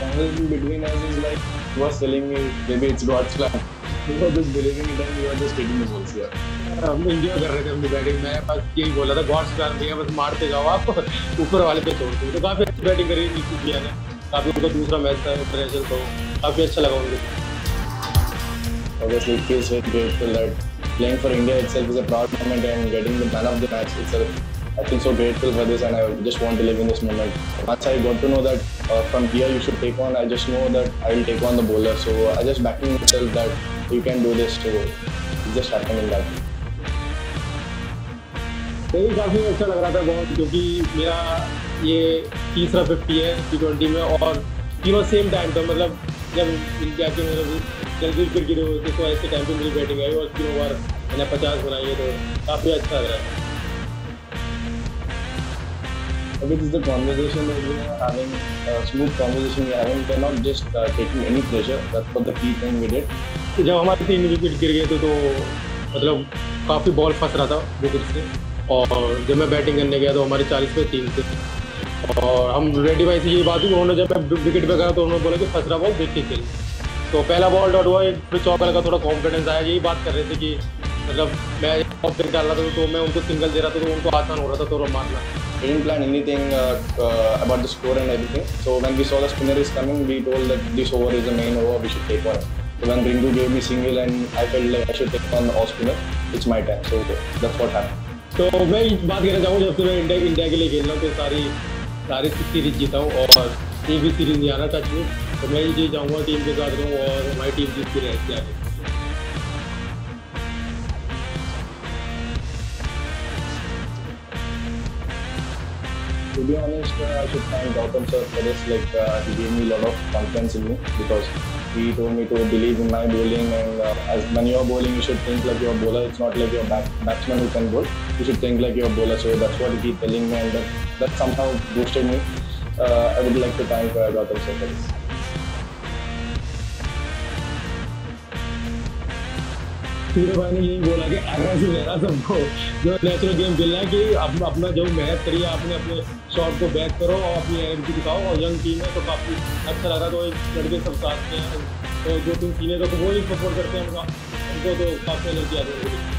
conversation between us is like he was telling me maybe it's God's plan. You were just believing it and you were just taking the balls here. हम enjoy कर रहे थे अपनी batting में बस यही बोला था गॉड्स प्लान नहीं बस मारते जाओ आप ऊपर वाले पे छोड़ दो तो काफ़ी अच्छी बैटिंग करी नीतीश भैया ने काफ़ी उनका दूसरा मैच था इंटरनेशनल तो काफ़ी अच्छा लगा उनको Obviously, it feels very grateful that playing for India itself is a proud moment and getting the man of the match itself. I feel so grateful for this and I just want to live in this moment. Once I got to know that uh, from here you should take on, I just know that I will take on the bowler. So I just backing myself that you can do this. So it just happened in that. तो ये काफ़ी अच्छा लग रहा था बहुत क्योंकि मेरा ये तीसरा फिफ्टी है टी ट्वेंटी में और तीनों सेम टाइम था मतलब जब इंडिया के मतलब जल्दी विकेट गिरे हुए थे तो ऐसे टाइम पे मेरी बैटिंग आई और तीनों बार मैंने पचास बनाई है तो काफ़ी अच्छा लग रहा है It the conversation that we are having, uh, smooth conversation we are having. We are not just uh, taking any pressure. That's what the key thing we did. कि जब हमारे तीन विकेट गिर गए थे तो मतलब काफ़ी बॉल फंस रहा था विकेट से और जब मैं बैटिंग करने गया तो हमारे चालीस पे तीन थे और हम रेडी भाई से ये बात हुई उन्होंने जब मैं विकेट पे गया तो उन्होंने बोला कि फंस रहा बॉल देख के खेल तो पहला बॉल डॉट हुआ फिर चौका लगा थोड़ा कॉन्फिडेंस आया यही बात कर रहे थे कि मतलब मैं टॉप पिक डाल रहा था तो मैं उनको सिंगल दे रहा था तो उनको आसान हो रहा था तो मारना। Don't plan anything about the score and anything so when we saw the spinner is coming we told that this over is the main over we should take on तो when Rinku gave me single and I feel like I should take on all spinner it's my time so that's what है तो मैं बात करना चाहूँगा जब से मैं इंडिया इंडिया के लिए खेल रहा हूँ तो सारी सारी सीरीज़ जीता हूँ और टीम भी सीरीज़ नहीं आना चाहती हूँ तो मैं ये चाहूँगा टीम के साथ रहूँ और हमारी टीम जीत के रहती है To be honest, uh, I should thank Gautam sir for this. Like uh, he gave me a lot of confidence in me because he told me to believe in my bowling. And uh, as when you're bowling, you should think like you're a bowler. It's not like you're a back, batsman who can bowl. You should think like you're a bowler. So that's what he keep telling me, and that, that somehow boosted me. Uh, I would like to thank uh, Gautam sir for this. भाई ने यही बोला कि aggressive रहना सबको जो natural game खेलना है कि अप, अपना जो मेहनत करिए आपने अपने शॉट को बैक करो और अपनी एनर्जी दिखाओ और यंग टीम है तो काफ़ी अच्छा लगा तो एक लड़के सब साथ में हैं तो दो टीम सीनियर तो वो ही सपोर्ट करते हैं उनका उनको तो काफ़ी एनर्जी आती है।